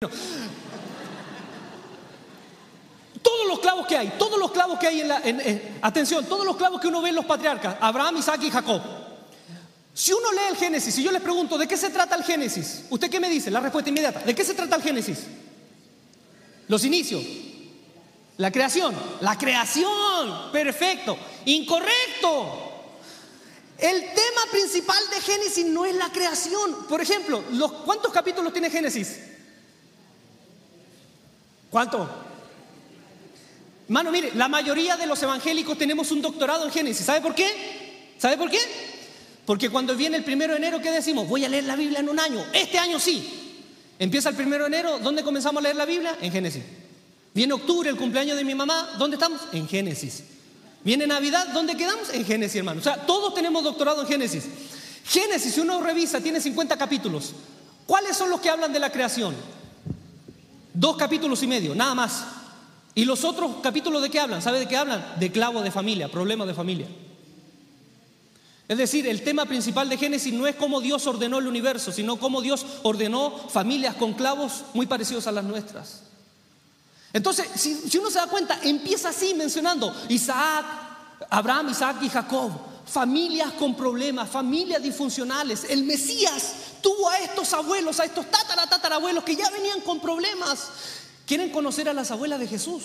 Todos los clavos que hay, todos los clavos que hay en la... atención, todos los clavos que uno ve en los patriarcas, Abraham, Isaac y Jacob. Si uno lee el Génesis y yo les pregunto, ¿de qué se trata el Génesis? ¿Usted qué me dice? La respuesta inmediata. ¿De qué se trata el Génesis? Los inicios. La creación. La creación. Perfecto. Incorrecto. El tema principal de Génesis no es la creación. Por ejemplo, los, ¿cuántos capítulos tiene Génesis? ¿Cuánto? Mano, mire, la mayoría de los evangélicos tenemos un doctorado en Génesis. ¿Sabe por qué? ¿Sabe por qué? Porque cuando viene el primero de enero, ¿qué decimos? Voy a leer la Biblia en un año. Este año sí. Empieza el primero de enero, ¿dónde comenzamos a leer la Biblia? En Génesis. Viene octubre, el cumpleaños de mi mamá, ¿dónde estamos? En Génesis. Viene Navidad, ¿dónde quedamos? En Génesis, hermano. O sea, todos tenemos doctorado en Génesis. Génesis, si uno revisa, tiene 50 capítulos. ¿Cuáles son los que hablan de la creación? Dos capítulos y medio, nada más. ¿Y los otros capítulos de qué hablan? ¿Sabe de qué hablan? De clavo de familia, problemas de familia. Es decir, el tema principal de Génesis no es cómo Dios ordenó el universo, sino cómo Dios ordenó familias con clavos muy parecidos a las nuestras. Entonces, si, uno se da cuenta, empieza así mencionando Isaac, Abraham, Isaac y Jacob, familias con problemas, familias disfuncionales. El Mesías tuvo a estos abuelos, a estos tatara, tatarabuelos que ya venían con problemas. ¿Quieren conocer a las abuelas de Jesús?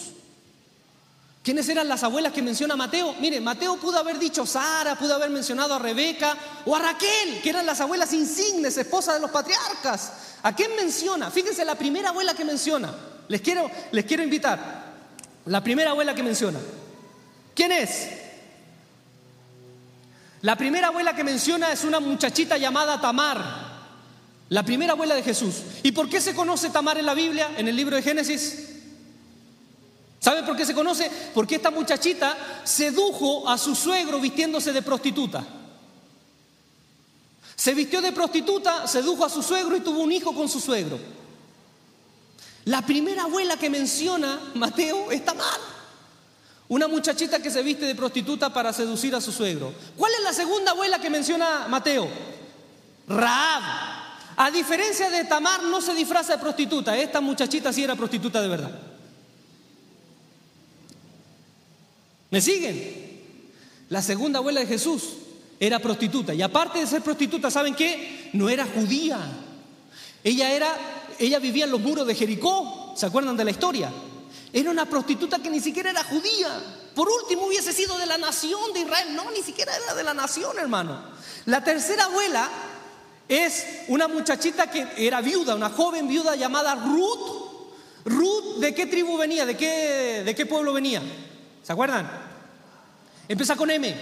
¿Quiénes eran las abuelas que menciona Mateo? Mire, Mateo pudo haber dicho Sara, pudo haber mencionado a Rebeca o a Raquel, que eran las abuelas insignes, esposas de los patriarcas. ¿A quién menciona? Fíjense la primera abuela que menciona. Les quiero, les quiero invitar. La primera abuela que menciona. ¿Quién es? La primera abuela que menciona es una muchachita llamada Tamar. La primera abuela de Jesús. ¿Y por qué se conoce Tamar en la Biblia, en el libro de Génesis? ¿Sabe por qué se conoce? Porque esta muchachita sedujo a su suegro vistiéndose de prostituta. Se vistió de prostituta, sedujo a su suegro y tuvo un hijo con su suegro. La primera abuela que menciona Mateo está mal. Una muchachita que se viste de prostituta para seducir a su suegro. ¿Cuál es la segunda abuela que menciona Mateo? Raab. A diferencia de Tamar, no se disfraza de prostituta. Esta muchachita sí era prostituta de verdad. ¿Me siguen? La segunda abuela de Jesús era prostituta. Y aparte de ser prostituta, ¿saben qué? No era judía. Ella era ella vivía en los muros de Jericó, ¿se acuerdan de la historia? Era una prostituta que ni siquiera era judía. Por último hubiese sido de la nación de Israel. No, ni siquiera era de la nación, hermano. La tercera abuela es una muchachita que era viuda, una joven viuda llamada Ruth. Ruth, ¿de qué tribu venía? ¿De qué, de qué pueblo venía? ¿Se acuerdan? Empieza con M.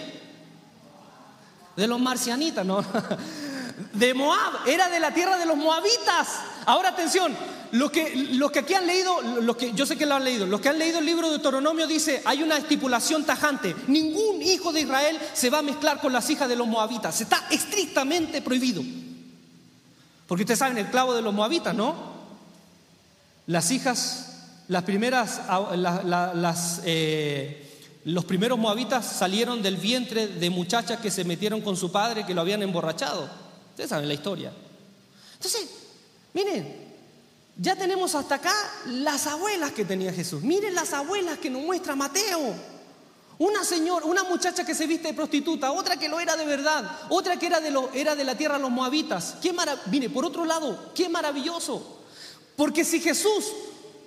De los marcianitas, ¿no? De Moab, era de la tierra de los moabitas. Ahora atención, los que, que aquí han leído, que, yo sé que lo han leído, los que han leído el libro de Deuteronomio dice, hay una estipulación tajante, ningún hijo de Israel se va a mezclar con las hijas de los moabitas, está estrictamente prohibido. Porque ustedes saben el clavo de los moabitas, ¿no? Las hijas, las primeras, las, eh, los primeros moabitas salieron del vientre de muchachas que se metieron con su padre, que lo habían emborrachado. Ustedes saben la historia. Entonces, Miren, ya tenemos hasta acá las abuelas que tenía Jesús. Miren las abuelas que nos muestra Mateo. Una señora, una muchacha que se viste de prostituta, otra que lo era de verdad, otra que era de, lo, era de la tierra de los moabitas. Mire, por otro lado, qué maravilloso. Porque si Jesús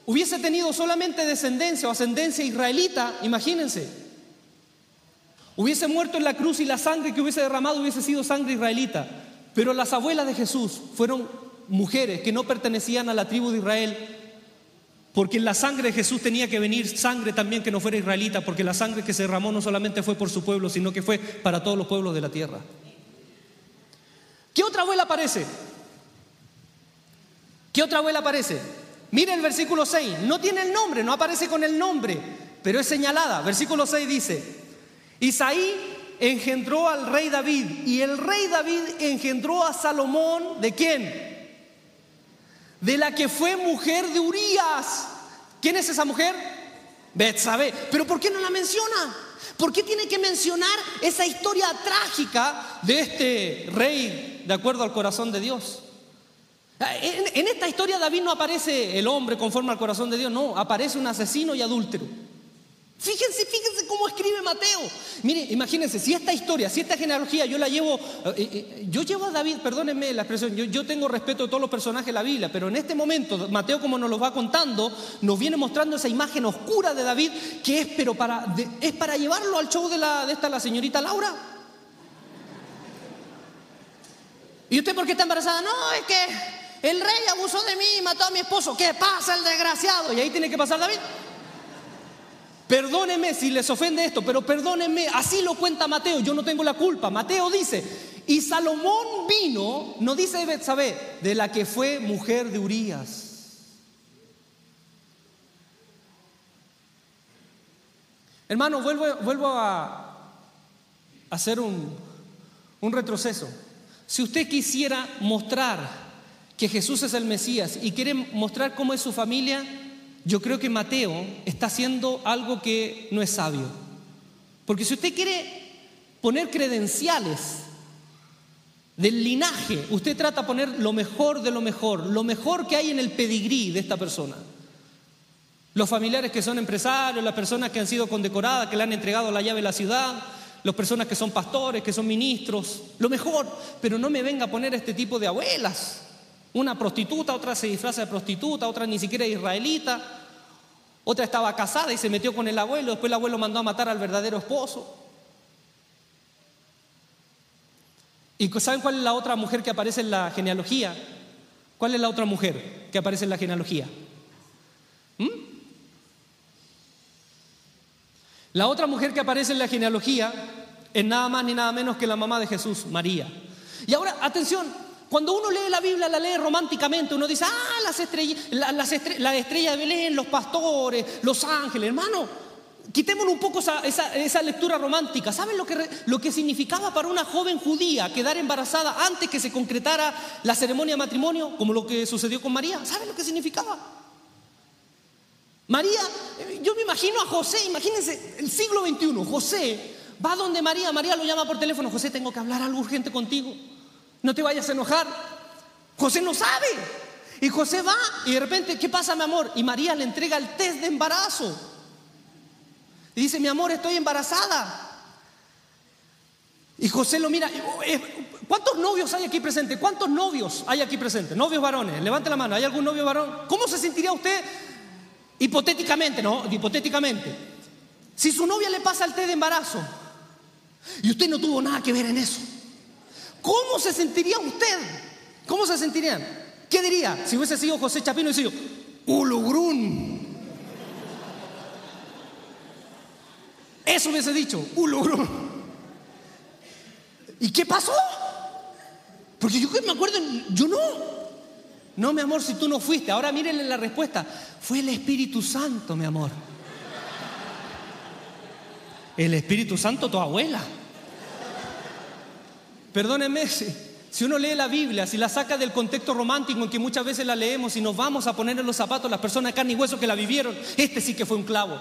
hubiese tenido solamente descendencia o ascendencia israelita, imagínense, hubiese muerto en la cruz y la sangre que hubiese derramado hubiese sido sangre israelita. Pero las abuelas de Jesús fueron mujeres que no pertenecían a la tribu de Israel, porque en la sangre de Jesús tenía que venir sangre también que no fuera israelita, porque la sangre que se derramó no solamente fue por su pueblo, sino que fue para todos los pueblos de la tierra. ¿Qué otra abuela aparece? ¿Qué otra abuela aparece? Mire el versículo 6, no tiene el nombre, no aparece con el nombre, pero es señalada. Versículo 6 dice, Isaí engendró al rey David y el rey David engendró a Salomón, ¿de quién? De la que fue mujer de Urías. ¿Quién es esa mujer? Betsabé. Pero ¿por qué no la menciona? ¿Por qué tiene que mencionar esa historia trágica de este rey de acuerdo al corazón de Dios? En, esta historia David no aparece el hombre conforme al corazón de Dios, no, aparece un asesino y adúltero. Fíjense, fíjense cómo escribe Mateo. Mire, imagínense, si esta historia, si esta genealogía yo la llevo, eh, eh, eh, yo llevo a David, perdónenme la expresión, yo, tengo respeto de todos los personajes de la Biblia, pero en este momento Mateo como nos lo va contando, nos viene mostrando esa imagen oscura de David que es, pero para, es para llevarlo al show de, esta, la señorita Laura. ¿Y usted por qué está embarazada? No, es que el rey abusó de mí y mató a mi esposo. ¿Qué pasa el desgraciado? Y ahí tiene que pasar David. Perdónenme si les ofende esto, pero perdónenme, así lo cuenta Mateo, yo no tengo la culpa. Mateo dice, y Salomón vino, no dice de Betsabé, de la que fue mujer de Urías. Hermano, vuelvo, vuelvo a hacer un, un retroceso. Si usted quisiera mostrar que Jesús es el Mesías y quiere mostrar cómo es su familia, yo creo que Mateo está haciendo algo que no es sabio. Porque si usted quiere poner credenciales del linaje, usted trata de poner lo mejor de lo mejor, lo mejor que hay en el pedigrí de esta persona. Los familiares que son empresarios, las personas que han sido condecoradas, que le han entregado la llave de la ciudad, las personas que son pastores, que son ministros, lo mejor, pero no me venga a poner este tipo de abuelas. Una prostituta, otra se disfraza de prostituta, otra ni siquiera israelita, otra estaba casada y se metió con el abuelo, después el abuelo mandó a matar al verdadero esposo. ¿Y saben cuál es la otra mujer que aparece en la genealogía? ¿Cuál es la otra mujer que aparece en la genealogía? ¿Mm? La otra mujer que aparece en la genealogía es nada más ni nada menos que la mamá de Jesús, María. Y ahora, atención, cuando uno lee la Biblia, la lee románticamente, uno dice, ah, las estrellas, la, estrella de Belén, los pastores, los ángeles, hermano. Quitémonos un poco esa, lectura romántica. ¿Saben lo que, lo que significaba para una joven judía quedar embarazada antes que se concretara la ceremonia de matrimonio, como lo que sucedió con María? ¿Saben lo que significaba? María, eh, yo me imagino a José, imagínense, el siglo XXI, José va donde María, María lo llama por teléfono, José, tengo que hablar algo urgente contigo no te vayas a enojar. José no sabe. Y José va y de repente, ¿qué pasa, mi amor? Y María le entrega el test de embarazo. Y dice, mi amor, estoy embarazada. Y José lo mira. Eh, ¿Cuántos novios hay aquí presentes? ¿Cuántos novios hay aquí presentes? Novios varones. Levante la mano. ¿Hay algún novio varón? ¿Cómo se sentiría usted? Hipotéticamente, ¿no? Hipotéticamente. Si su novia le pasa el test de embarazo y usted no tuvo nada que ver en eso. ¿Cómo se sentiría usted? ¿Cómo se sentirían? ¿Qué diría si hubiese sido José Chapino y sido Ulugrún? Eso hubiese dicho, Ulugrún. ¿Y qué pasó? Porque yo me acuerdo, yo no. No, mi amor, si tú no fuiste. Ahora mírenle la respuesta. Fue el Espíritu Santo, mi amor. El Espíritu Santo, tu abuela. Perdónenme, si uno lee la Biblia, si la saca del contexto romántico en que muchas veces la leemos y nos vamos a poner en los zapatos las personas de carne y hueso que la vivieron, este sí que fue un clavo.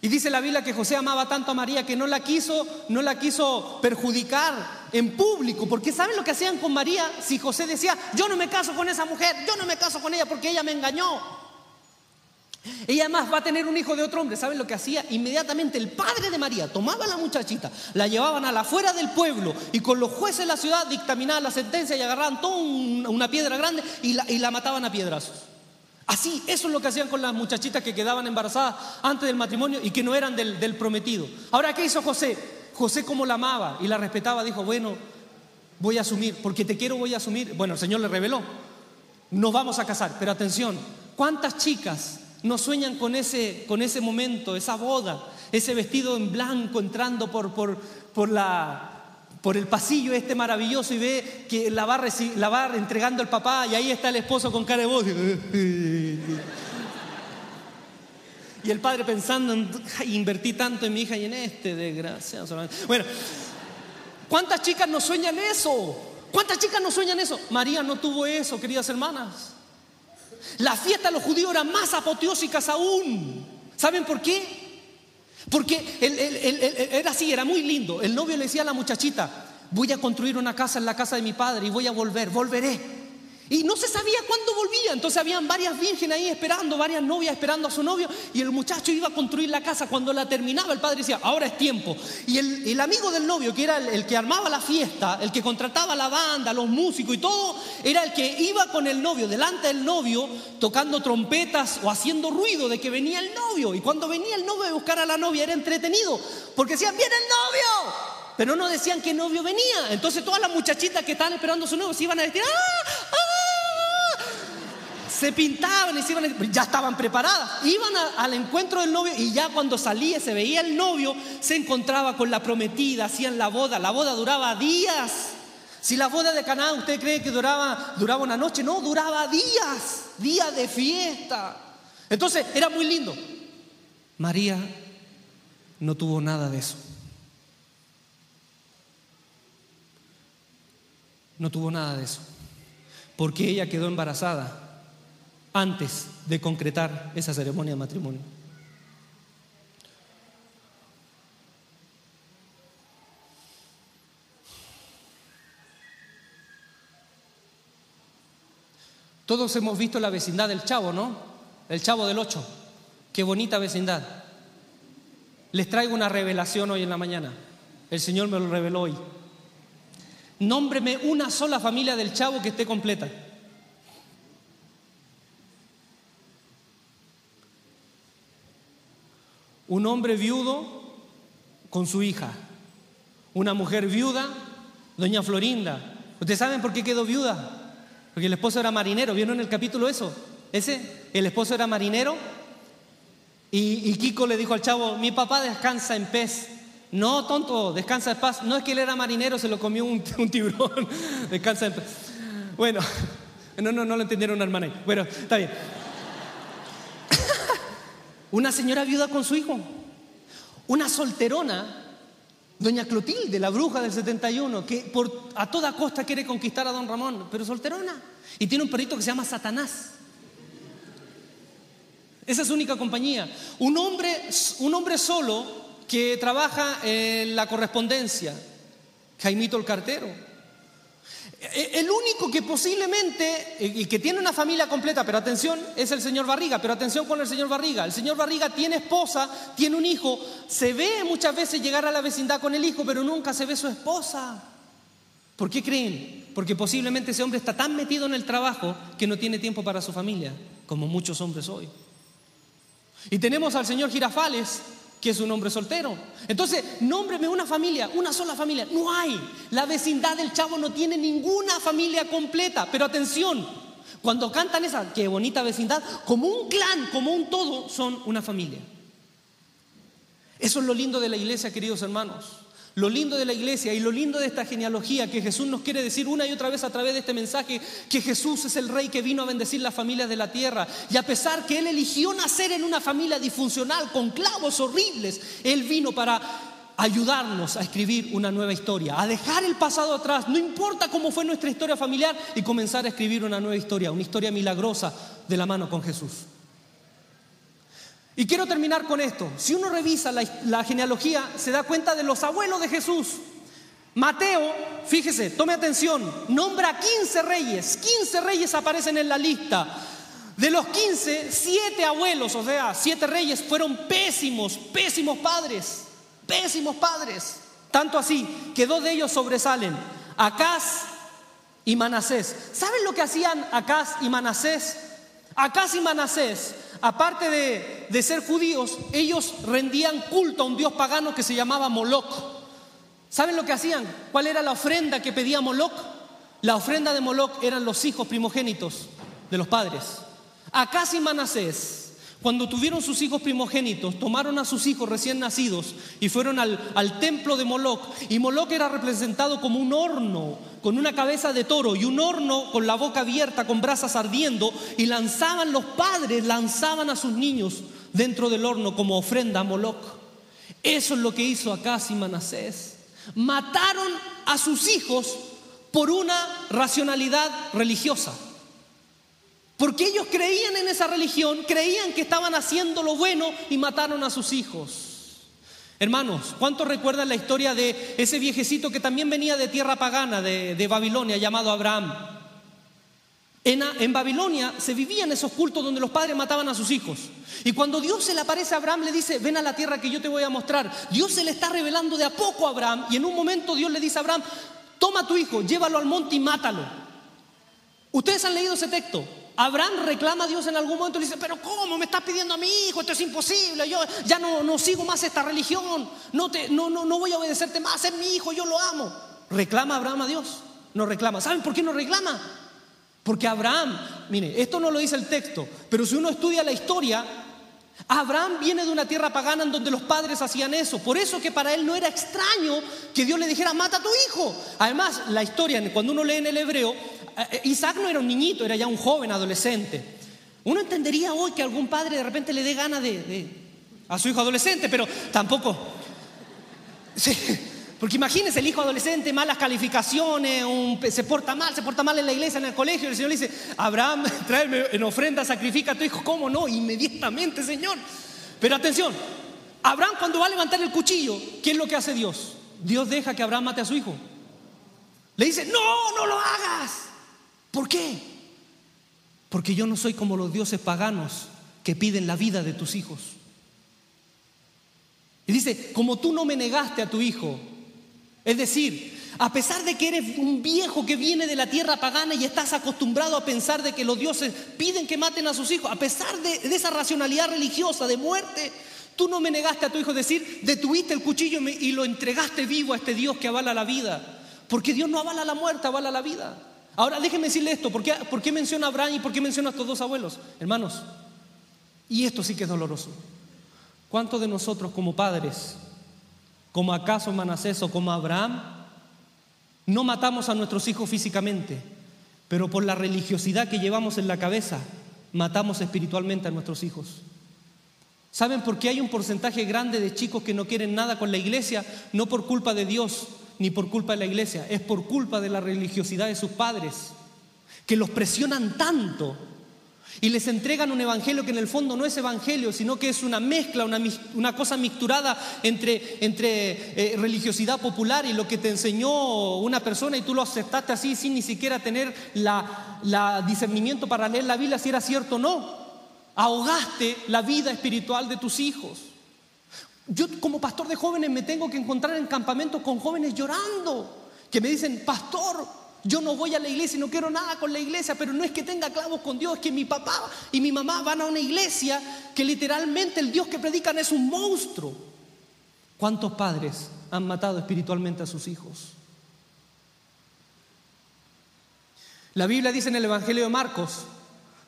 Y dice la Biblia que José amaba tanto a María que no la quiso, no la quiso perjudicar en público, porque ¿saben lo que hacían con María? Si José decía, "Yo no me caso con esa mujer, yo no me caso con ella porque ella me engañó." Ella además va a tener un hijo de otro hombre. ¿Saben lo que hacía? Inmediatamente el padre de María tomaba a la muchachita, la llevaban a la afuera del pueblo y con los jueces de la ciudad dictaminaban la sentencia y agarraban toda una piedra grande y la, mataban a piedrazos. Así, eso es lo que hacían con las muchachitas que quedaban embarazadas antes del matrimonio y que no eran del, del prometido. Ahora, ¿qué hizo José? José como la amaba y la respetaba, dijo, bueno, voy a asumir, porque te quiero, voy a asumir. Bueno, el Señor le reveló, nos vamos a casar, pero atención, ¿cuántas chicas no sueñan con ese, con ese momento, esa boda, ese vestido en blanco entrando por, por, por, la, por el pasillo este maravilloso y ve que la va, la va entregando el papá y ahí está el esposo con cara de voz. Y el padre pensando, invertí tanto en mi hija y en este, desgraciado. Bueno, ¿cuántas chicas no sueñan eso? ¿Cuántas chicas no sueñan eso? María no tuvo eso, queridas hermanas. La fiesta de los judíos era más apoteósicas aún. ¿Saben por qué? Porque era así, era muy lindo. El novio le decía a la muchachita, voy a construir una casa en la casa de mi padre y voy a volver, volveré. Y no se sabía cuándo volvía, entonces habían varias vírgenes ahí esperando, varias novias esperando a su novio, y el muchacho iba a construir la casa. Cuando la terminaba, el padre decía, ahora es tiempo. Y el, amigo del novio, que era el, que armaba la fiesta, el que contrataba la banda, los músicos y todo, era el que iba con el novio, delante del novio, tocando trompetas o haciendo ruido de que venía el novio. Y cuando venía el novio a buscar a la novia era entretenido, porque decían, viene el novio. Pero no decían qué novio venía. Entonces todas las muchachitas que estaban esperando a su novio se iban a decir. ¡ah! Se pintaban y se iban, ya estaban preparadas, iban al encuentro del novio y ya cuando salía, se veía el novio, se encontraba con la prometida, hacían la boda, la boda duraba días. Si la boda de Canaán usted cree que duraba, duraba una noche, no, duraba días, días de fiesta. Entonces era muy lindo. María no tuvo nada de eso. No tuvo nada de eso. Porque ella quedó embarazada antes de concretar esa ceremonia de matrimonio. Todos hemos visto la vecindad del chavo, ¿no? El chavo del 8. Qué bonita vecindad. Les traigo una revelación hoy en la mañana. El Señor me lo reveló hoy. Nómbreme una sola familia del chavo que esté completa. Un hombre viudo con su hija, una mujer viuda, doña Florinda. ¿Ustedes saben por qué quedó viuda? Porque el esposo era marinero, ¿vieron en el capítulo eso? Ese, el esposo era marinero y, Kiko le dijo al chavo, mi papá descansa en pez. No, tonto, descansa en paz. No es que él era marinero, se lo comió un, tiburón. descansa en pez. Bueno, no, no, no lo entendieron, hermana. Bueno, está bien. Una señora viuda con su hijo. Una solterona, doña Clotilde, la bruja del 71, que a toda costa quiere conquistar a don Ramón, pero solterona. Y tiene un perrito que se llama Satanás. Esa es su única compañía. Un hombre, un hombre solo que trabaja en la correspondencia, Jaimito el cartero. Eh, el único que posiblemente, eh, y que tiene una familia completa, pero atención, es el señor Barriga, pero atención con el señor Barriga. El señor Barriga tiene esposa, tiene un hijo, se ve muchas veces llegar a la vecindad con el hijo, pero nunca se ve su esposa. ¿Por qué creen? Porque posiblemente ese hombre está tan metido en el trabajo que no tiene tiempo para su familia, como muchos hombres hoy. Y tenemos al señor Girafales, que es un hombre soltero. Entonces, nómbreme una familia, una sola familia. No hay. La vecindad del chavo no tiene ninguna familia completa. Pero atención, cuando cantan esa, qué bonita vecindad, como un clan, como un todo, son una familia. Eso es lo lindo de la iglesia, queridos hermanos. Lo lindo de la iglesia y lo lindo de esta genealogía que Jesús nos quiere decir una y otra vez a través de este mensaje, que Jesús es el rey que vino a bendecir las familias de la tierra. Y a pesar que Él eligió nacer en una familia disfuncional, con clavos horribles, Él vino para ayudarnos a escribir una nueva historia, a dejar el pasado atrás, no importa cómo fue nuestra historia familiar, y comenzar a escribir una nueva historia, una historia milagrosa de la mano con Jesús. Y quiero terminar con esto. Si uno revisa la, genealogía, se da cuenta de los abuelos de Jesús. Mateo, fíjese, tome atención, nombra 15 reyes. 15 reyes aparecen en la lista. De los 15, 7 abuelos, o sea, 7 reyes fueron pésimos, pésimos padres. Pésimos padres. Tanto así que dos de ellos sobresalen. Acaz y Manasés. ¿Saben lo que hacían Acaz y Manasés? Acaz y Manasés aparte de, ser judíos, ellos rendían culto a un dios pagano que se llamaba Moloch. ¿Saben lo que hacían? ¿Cuál era la ofrenda que pedía Moloch? La ofrenda de Moloch eran los hijos primogénitos de los padres. Acá y Manasés cuando tuvieron sus hijos primogénitos, tomaron a sus hijos recién nacidos y fueron al, templo de Moloch. Y Moloch era representado como un horno con una cabeza de toro y un horno con la boca abierta, con brasas ardiendo. Y lanzaban los padres, lanzaban a sus niños dentro del horno como ofrenda a Moloch. Eso es lo que hizo Acaz y Manasés. Mataron a sus hijos por una racionalidad religiosa. Porque ellos creían en esa religión, creían que estaban haciendo lo bueno y mataron a sus hijos. Hermanos, ¿cuántos recuerdan la historia de ese viejecito que también venía de tierra pagana, de, Babilonia, llamado Abraham? En, Babilonia se vivían esos cultos donde los padres mataban a sus hijos. Y cuando Dios se le aparece a Abraham, le dice, ven a la tierra que yo te voy a mostrar. Dios se le está revelando de a poco a Abraham. Y en un momento Dios le dice a Abraham, toma tu hijo, llévalo al monte y mátalo. Ustedes han leído ese texto. Abraham reclama a Dios en algún momento y le dice, pero ¿cómo me estás pidiendo a mi hijo? Esto es imposible, yo ya no, no sigo más esta religión, no, te, no, no, no voy a obedecerte más, es mi hijo, yo lo amo. Reclama Abraham a Dios, no reclama. ¿Saben por qué no reclama? Porque Abraham, mire, esto no lo dice el texto, pero si uno estudia la historia, Abraham viene de una tierra pagana en donde los padres hacían eso. Por eso que para él no era extraño que Dios le dijera, mata a tu hijo. Además, la historia, cuando uno lee en el hebreo, eh, eh, Isaac no era un niñito, era ya un joven adolescente. Uno entendería hoy que algún padre de repente le dé gana de, a su hijo adolescente, pero tampoco. Sí, porque imagínese el hijo adolescente, malas calificaciones, se porta mal, se porta mal en la iglesia, en el colegio, y el Señor le dice, Abraham, tráeme en ofrenda, sacrifica a tu hijo. ¿Cómo no? Inmediatamente, Señor. Pero atención, Abraham cuando va a levantar el cuchillo, ¿qué es lo que hace Dios? Dios deja que Abraham mate a su hijo. Le dice, no, no lo hagas. ¿Por qué? Porque yo no soy como los dioses paganos que piden la vida de tus hijos. Y dice, como tú no me negaste a tu hijo, es decir, a pesar de que eres un viejo que viene de la tierra pagana y estás acostumbrado a pensar de que los dioses piden que maten a sus hijos, a pesar de, esa racionalidad religiosa de muerte, tú no me negaste a tu hijo, decir, detuviste el cuchillo y lo entregaste vivo a este Dios que avala la vida. Porque Dios no avala la muerte, avala la vida. Ahora déjenme decirle esto, ¿por qué, ¿por qué menciona a Abraham y por qué menciona a estos dos abuelos? Hermanos, y esto sí que es doloroso. ¿Cuántos de nosotros como padres como acaso Manasés o como Abraham, no matamos a nuestros hijos físicamente, pero por la religiosidad que llevamos en la cabeza, matamos espiritualmente a nuestros hijos. ¿Saben por qué hay un porcentaje grande de chicos que no quieren nada con la iglesia? No por culpa de Dios ni por culpa de la iglesia, es por culpa de la religiosidad de sus padres, que los presionan tanto y les entregan un evangelio que en el fondo no es evangelio, sino que es una mezcla, una, cosa mixturada entre, entre eh, religiosidad popular y lo que te enseñó una persona y tú lo aceptaste así sin ni siquiera tener la, discernimiento para leer la Biblia si era cierto o no. Ahogaste la vida espiritual de tus hijos. Yo como pastor de jóvenes me tengo que encontrar en campamentos con jóvenes llorando, que me dicen, pastor, yo no voy a la iglesia y no quiero nada con la iglesia, pero no es que tenga clavos con Dios, es que mi papá y mi mamá van a una iglesia que literalmente el Dios que predican es un monstruo. ¿Cuántos padres han matado espiritualmente a sus hijos? La Biblia dice en el Evangelio de Marcos,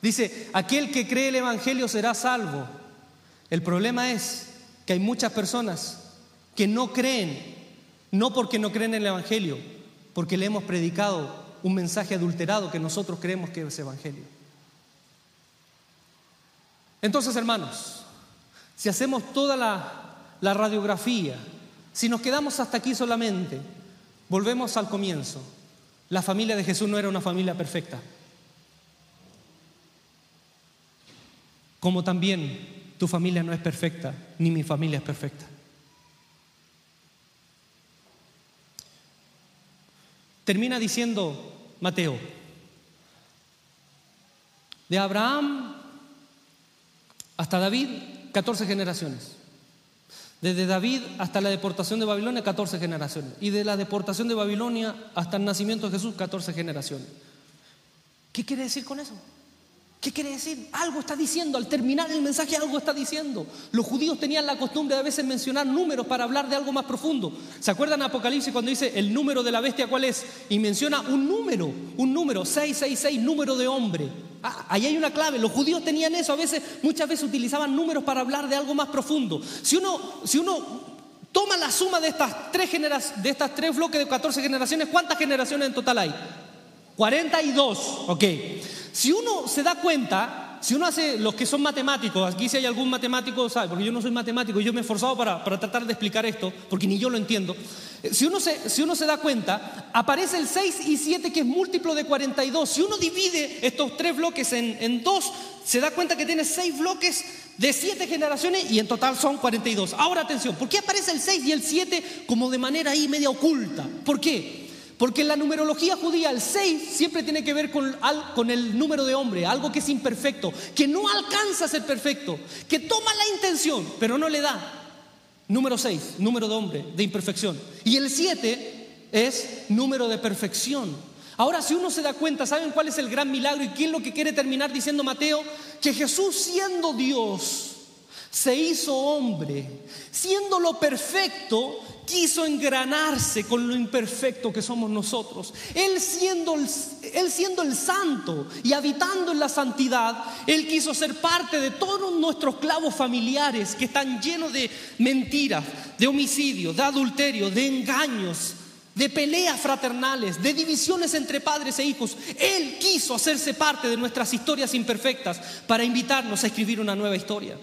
dice, aquel que cree el Evangelio será salvo. El problema es que hay muchas personas que no creen, no porque no creen en el Evangelio, porque le hemos predicado un mensaje adulterado que nosotros creemos que es evangelio. Entonces, hermanos, si hacemos toda la, radiografía, si nos quedamos hasta aquí solamente, volvemos al comienzo. La familia de Jesús no era una familia perfecta. Como también tu familia no es perfecta, ni mi familia es perfecta. Termina diciendo Mateo, de Abraham hasta David, 14 generaciones. Desde David hasta la deportación de Babilonia, 14 generaciones. Y de la deportación de Babilonia hasta el nacimiento de Jesús, 14 generaciones. ¿Qué quiere decir con eso? ¿Qué quiere decir? Algo está diciendo, al terminar el mensaje algo está diciendo. Los judíos tenían la costumbre de a veces mencionar números para hablar de algo más profundo. ¿Se acuerdan Apocalipsis cuando dice el número de la bestia cuál es? Y menciona un número, un número, 666, número de hombre. Ah, ahí hay una clave, los judíos tenían eso, a veces, muchas veces utilizaban números para hablar de algo más profundo. Si uno, si uno toma la suma de estas tres, de estas tres bloques de 14 generaciones, ¿cuántas generaciones en total hay? 42, ok. Si uno se da cuenta, si uno hace, los que son matemáticos, aquí si hay algún matemático, ¿sabe? Porque yo no soy matemático yo me he esforzado para, tratar de explicar esto, porque ni yo lo entiendo. Eh, si uno, se, si uno se da cuenta, aparece el 6 y 7 que es múltiplo de 42. Si uno divide estos tres bloques en, en dos, se da cuenta que tiene seis bloques de siete generaciones y en total son 42. Ahora atención, ¿por qué aparece el 6 y el 7 como de manera ahí media oculta? ¿Por qué? Porque en la numerología judía el 6 siempre tiene que ver con, el número de hombre, algo que es imperfecto, que no alcanza a ser perfecto, que toma la intención, pero no le da. Número 6, número de hombre, de imperfección. Y el 7 es número de perfección. Ahora, si uno se da cuenta, ¿saben cuál es el gran milagro y quién es lo que quiere terminar diciendo Mateo? Que Jesús siendo Dios, se hizo hombre, siendo lo perfecto, quiso engranarse con lo imperfecto que somos nosotros. Él siendo, el, él siendo el santo y habitando en la santidad, Él quiso ser parte de todos nuestros clavos familiares que están llenos de mentiras, de homicidios, de adulterio, de engaños, de peleas fraternales, de divisiones entre padres e hijos. Él quiso hacerse parte de nuestras historias imperfectas para invitarnos a escribir una nueva historia.